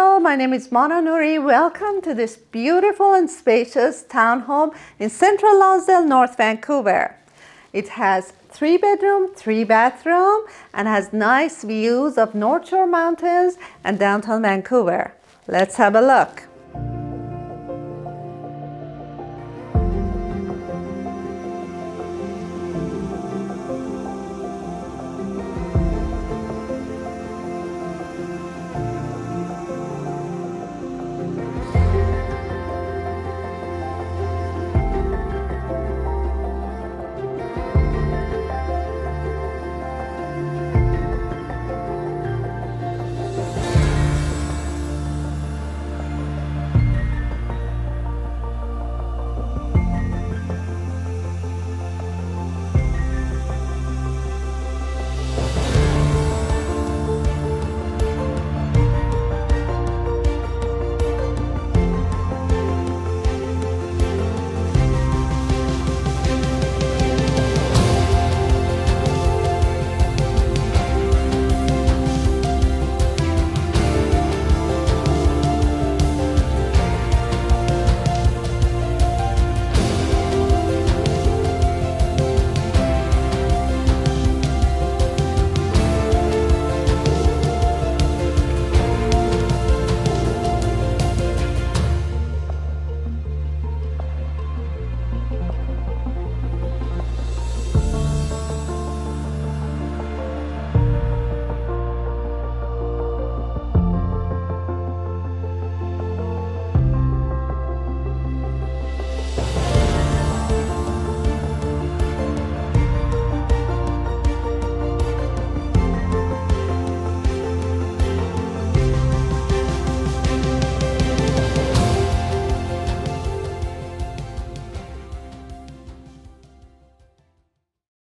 Hello, my name is Mana Noori. Welcome to this beautiful and spacious townhome in central Lonsdale, North Vancouver. It has three bedroom, three bathroom, and has nice views of North Shore Mountains and downtown Vancouver. Let's have a look.